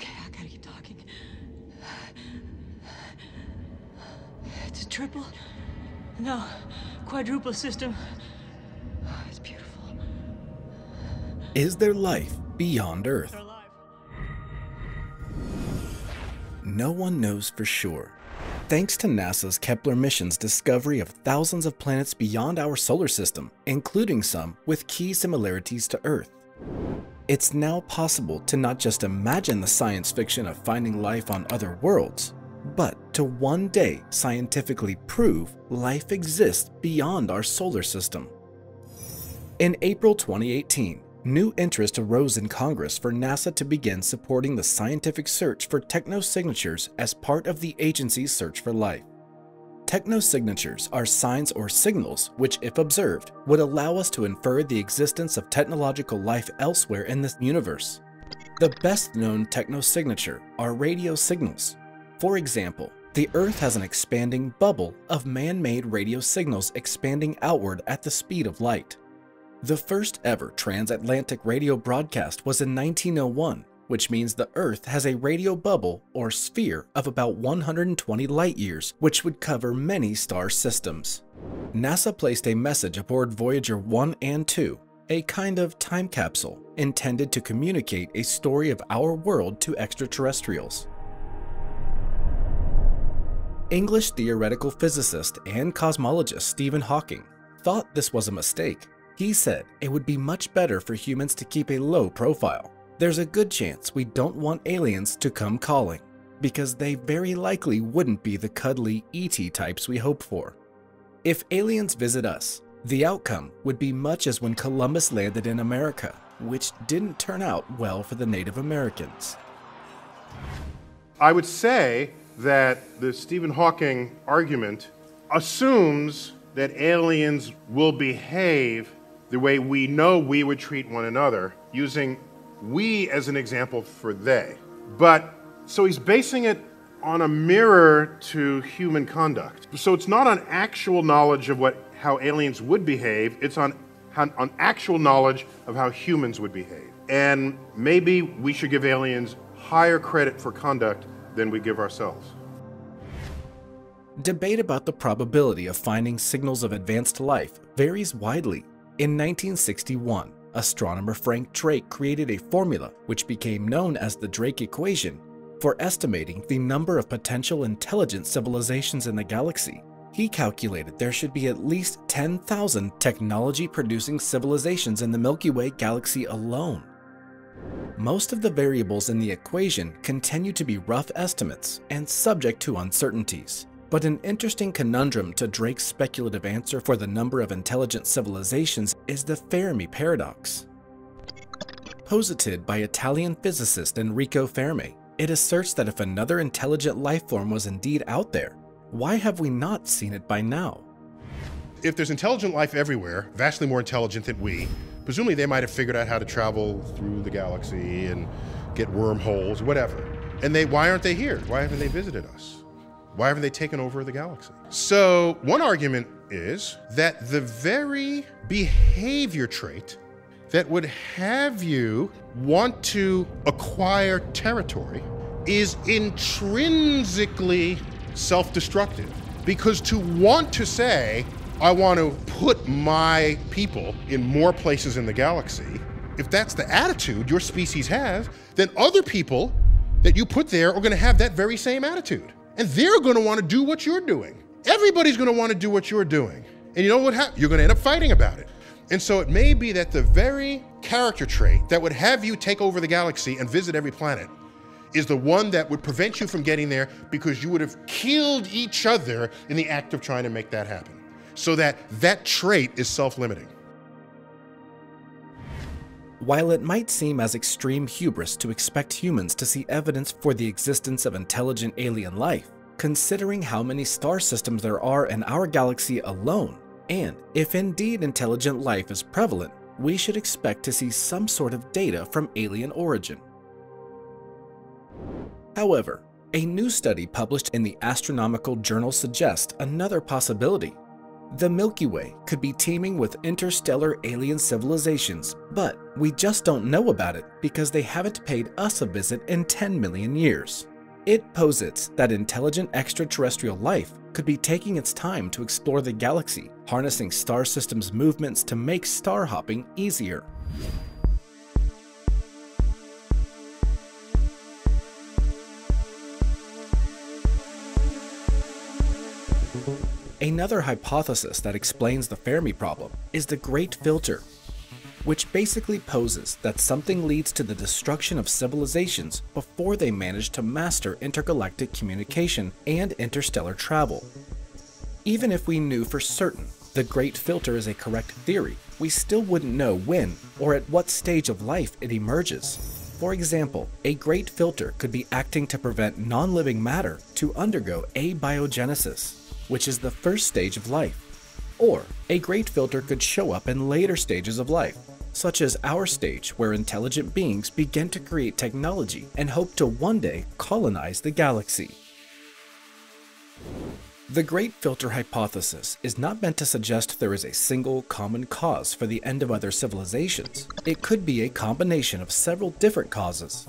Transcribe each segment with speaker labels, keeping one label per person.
Speaker 1: Okay, I gotta keep talking. It's a triple? No, quadruple system. Oh, it's beautiful.
Speaker 2: Is there life beyond Earth? No one knows for sure. Thanks to NASA's Kepler mission's discovery of thousands of planets beyond our solar system, including some with key similarities to Earth. It's now possible to not just imagine the science fiction of finding life on other worlds, but to one day scientifically prove life exists beyond our solar system. In April 2018, new interest arose in Congress for NASA to begin supporting the scientific search for technosignatures as part of the agency's search for life. Technosignatures are signs or signals which, if observed, would allow us to infer the existence of technological life elsewhere in this universe. The best known technosignature are radio signals. For example, the Earth has an expanding bubble of man-made radio signals expanding outward at the speed of light. The first ever transatlantic radio broadcast was in 1901, which means the Earth has a radio bubble or sphere of about 120 light years, which would cover many star systems. NASA placed a message aboard Voyager 1 and 2, a kind of time capsule intended to communicate a story of our world to extraterrestrials. English theoretical physicist and cosmologist Stephen Hawking thought this was a mistake. He said it would be much better for humans to keep a low profile. There's a good chance we don't want aliens to come calling, because they very likely wouldn't be the cuddly ET types we hope for. If aliens visit us, the outcome would be much as when Columbus landed in America, which didn't turn out well for the Native Americans.
Speaker 3: I would say that the Stephen Hawking argument assumes that aliens will behave the way we know we would treat one another, using we as an example for they. But so he's basing it on a mirror to human conduct. So it's not on actual knowledge of what how aliens would behave, it's on on actual knowledge of how humans would behave. And maybe we should give aliens higher credit for conduct than we give ourselves.
Speaker 2: Debate about the probability of finding signals of advanced life varies widely. In 1961, astronomer Frank Drake created a formula which became known as the Drake equation for estimating the number of potential intelligent civilizations in the galaxy. He calculated there should be at least 10,000 technology-producing civilizations in the Milky Way galaxy alone. Most of the variables in the equation continue to be rough estimates and subject to uncertainties. But an interesting conundrum to Drake's speculative answer for the number of intelligent civilizations is the Fermi paradox. Posited by Italian physicist Enrico Fermi, it asserts that if another intelligent life form was indeed out there, why have we not seen it by now?
Speaker 3: If there's intelligent life everywhere, vastly more intelligent than we, presumably they might have figured out how to travel through the galaxy and get wormholes, whatever. And they, why aren't they here? Why haven't they visited us? Why haven't they taken over the galaxy? So, one argument is that the very behavior trait that would have you want to acquire territory is intrinsically self destructive. Because to want to say, I want to put my people in more places in the galaxy, if that's the attitude your species has, then other people that you put there are going to have that very same attitude. And they're going to want to do what you're doing. Everybody's going to want to do what you're doing. And you know what happens? You're going to end up fighting about it. And so it may be that the very character trait that would have you take over the galaxy and visit every planet is the one that would prevent you from getting there because you would have killed each other in the act of trying to make that happen. So that that trait is self-limiting.
Speaker 2: While it might seem as extreme hubris to expect humans to see evidence for the existence of intelligent alien life, considering how many star systems there are in our galaxy alone, and if indeed intelligent life is prevalent, we should expect to see some sort of data from alien origin. However, a new study published in the Astronomical Journal suggests another possibility. The Milky Way could be teeming with interstellar alien civilizations, but we just don't know about it because they haven't paid us a visit in 10 million years. It posits that intelligent extraterrestrial life could be taking its time to explore the galaxy, harnessing star systems' movements to make star hopping easier. Another hypothesis that explains the Fermi problem is the Great Filter, which basically poses that something leads to the destruction of civilizations before they manage to master intergalactic communication and interstellar travel. Even if we knew for certain the Great Filter is a correct theory, we still wouldn't know when or at what stage of life it emerges. For example, a great filter could be acting to prevent non-living matter to undergo abiogenesis, which is the first stage of life. Or a great filter could show up in later stages of life, such as our stage where intelligent beings begin to create technology and hope to one day colonize the galaxy. The Great Filter hypothesis is not meant to suggest there is a single common cause for the end of other civilizations. It could be a combination of several different causes,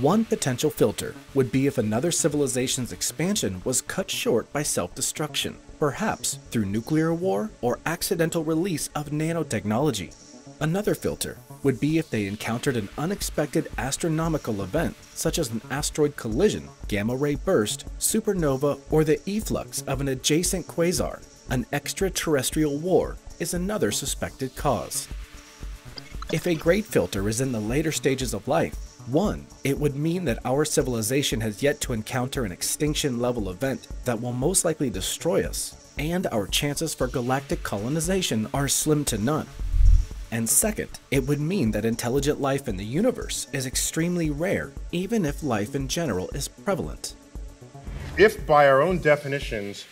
Speaker 2: one potential filter would be if another civilization's expansion was cut short by self-destruction, perhaps through nuclear war or accidental release of nanotechnology. Another filter would be if they encountered an unexpected astronomical event, such as an asteroid collision, gamma ray burst, supernova, or the efflux of an adjacent quasar. An extraterrestrial war is another suspected cause. If a great filter is in the later stages of life, one, it would mean that our civilization has yet to encounter an extinction level event that will most likely destroy us, and our chances for galactic colonization are slim to none. And second, it would mean that intelligent life in the universe is extremely rare, even if life in general is prevalent.
Speaker 3: If, by our own definitions,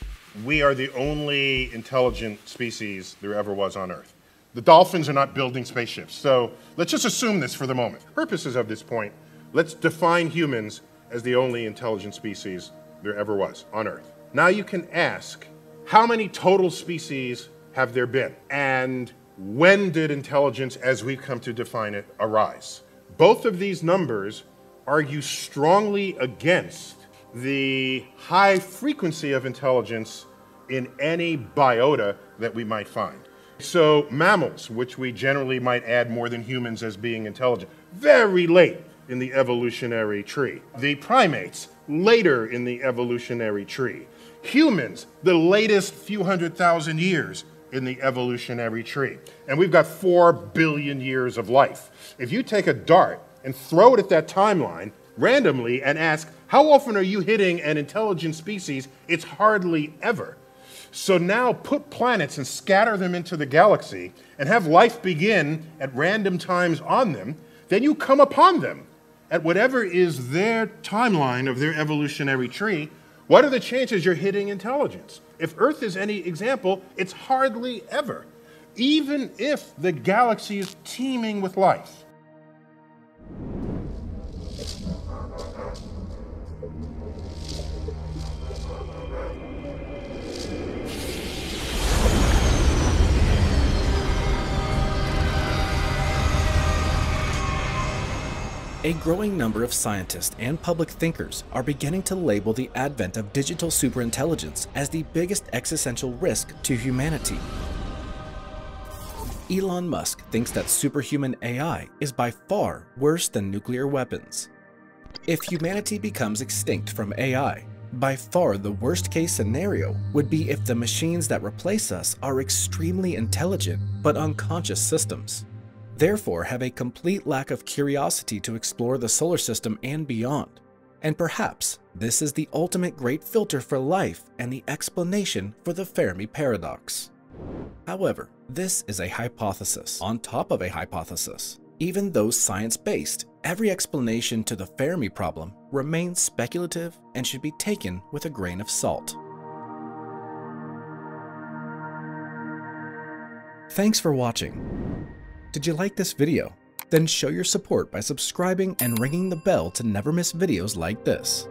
Speaker 3: we are the only intelligent species there ever was on Earth, the dolphins are not building spaceships. So let's just assume this for the moment. Purposes of this point, let's define humans as the only intelligent species there ever was on Earth. Now you can ask, how many total species have there been? And when did intelligence, as we've come to define it, arise? Both of these numbers argue strongly against the high frequency of intelligence in any biota that we might find. So mammals, which we generally might add more than humans as being intelligent, very late in the evolutionary tree. The primates, later in the evolutionary tree. Humans, the latest few hundred thousand years in the evolutionary tree. And we've got four billion years of life. If you take a dart and throw it at that timeline randomly and ask, how often are you hitting an intelligent species? It's hardly ever. So now put planets and scatter them into the galaxy and have life begin at random times on them, then you come upon them at whatever is their timeline of their evolutionary tree. What are the chances you're hitting intelligence? If Earth is any example, it's hardly ever, even if the galaxy is teeming with life.
Speaker 2: A growing number of scientists and public thinkers are beginning to label the advent of digital superintelligence as the biggest existential risk to humanity. Elon Musk thinks that superhuman AI is by far worse than nuclear weapons. If humanity becomes extinct from AI, by far the worst case scenario would be if the machines that replace us are extremely intelligent but unconscious systems therefore have a complete lack of curiosity to explore the solar system and beyond. And perhaps this is the ultimate great filter for life and the explanation for the Fermi paradox. However, this is a hypothesis on top of a hypothesis. Even though science-based, every explanation to the Fermi problem remains speculative and should be taken with a grain of salt. Thanks for watching. Did you like this video? Then show your support by subscribing and ringing the bell to never miss videos like this.